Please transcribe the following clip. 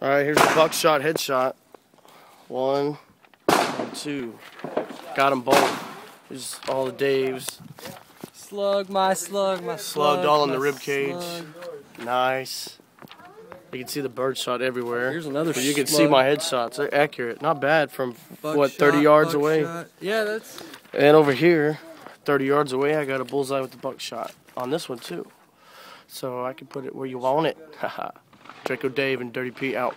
All right, here's the buckshot headshot. One and two. Got them both. Here's all the Daves. Slug, my slug, my Slugged slug. all in the rib cage. slug. Nice. You can see the bird shot everywhere. Here's another But you can see my headshots. They're accurate. Not bad from, what, Buckshot, 30 yards away. buckshot. Yeah, that's. And over here, 30 yards away, I got a bullseye with the buckshot on this one too. So I can put it where you want it. Draco Dave and Dirty Pete out.